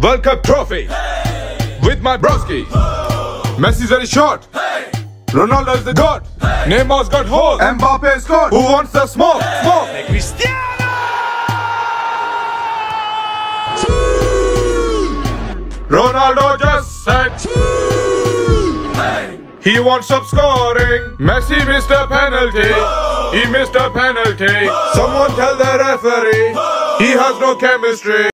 World Cup trophy with my broski. Messi's very short. Ronaldo's the god. Neymar's got holes. Mbappe scored. Who wants the smoke? Smoke. Ronaldo just said. He wants stop scoring. Messi missed a penalty. He missed a penalty. Someone tell the referee he has no chemistry.